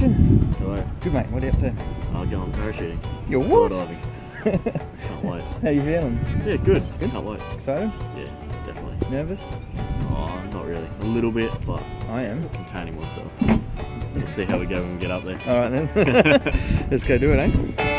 then? I'll go on parachuting. You're what? Skydiving. Can't wait. How you feeling? Yeah, good. Can't wait. Excited? Yeah, definitely. Nervous? Oh, not really. A little bit, but I am. containing myself. We'll see how we go when we get up there. All right then. Let's go do it, eh?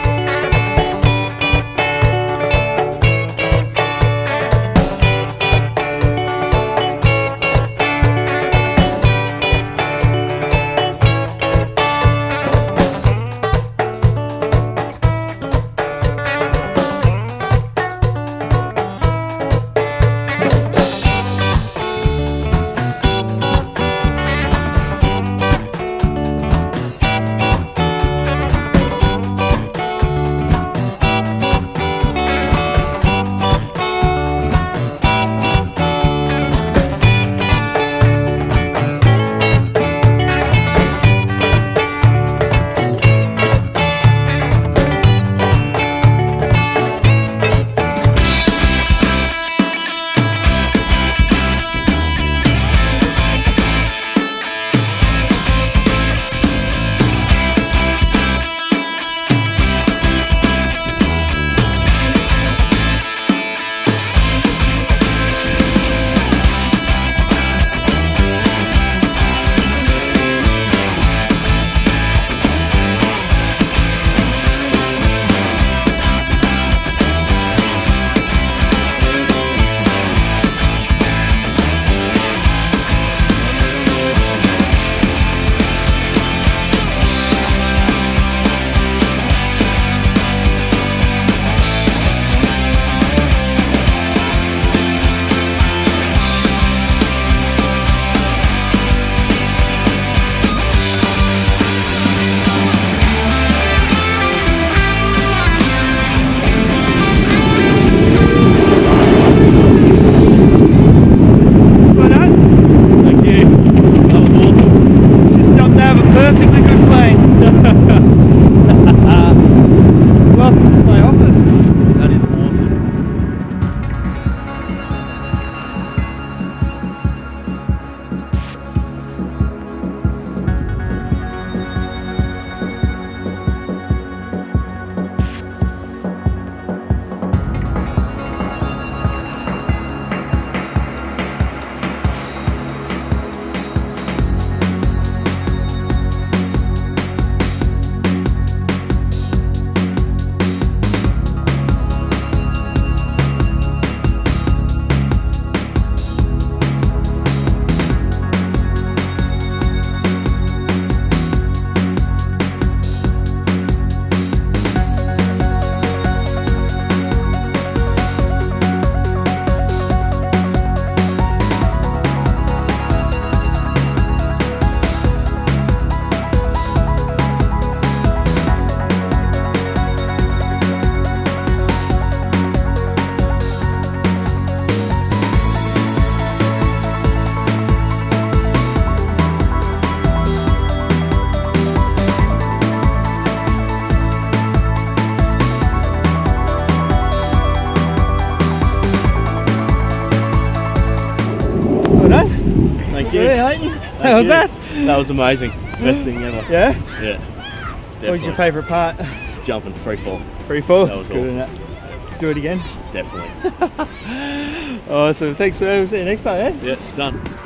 Done. Thank you. Yeah, you? Thank How was you. that? That was amazing. Best thing ever. Yeah? Yeah. What was your favourite part? Jumping free fall. Free fall? That was Good awesome. Do it again. Definitely. Awesome. Thanks for See you next time, eh? yeah, done.